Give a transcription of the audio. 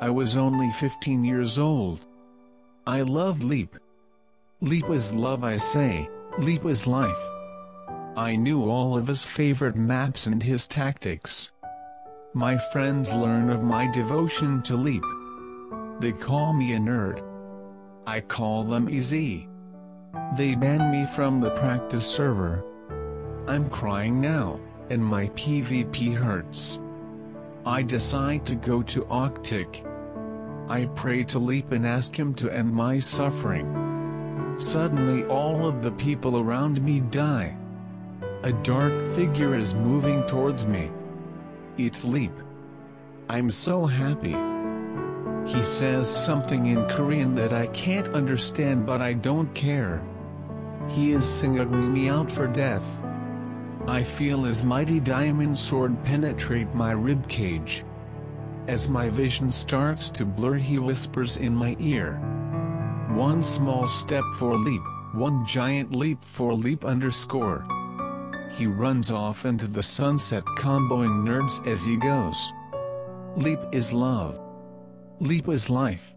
I was only 15 years old. I loved Leap. Leap is love I say, Leap is life. I knew all of his favorite maps and his tactics. My friends learn of my devotion to Leap. They call me a nerd. I call them easy. They ban me from the practice server. I'm crying now, and my PvP hurts. I decide to go to Arctic. I pray to Leap and ask him to end my suffering. Suddenly all of the people around me die. A dark figure is moving towards me. It's Leap. I'm so happy. He says something in Korean that I can't understand but I don't care. He is singling me out for death. I feel his mighty diamond sword penetrate my ribcage. As my vision starts to blur he whispers in my ear. One small step for leap, one giant leap for leap underscore. He runs off into the sunset comboing nerds as he goes. Leap is love. Leap is life.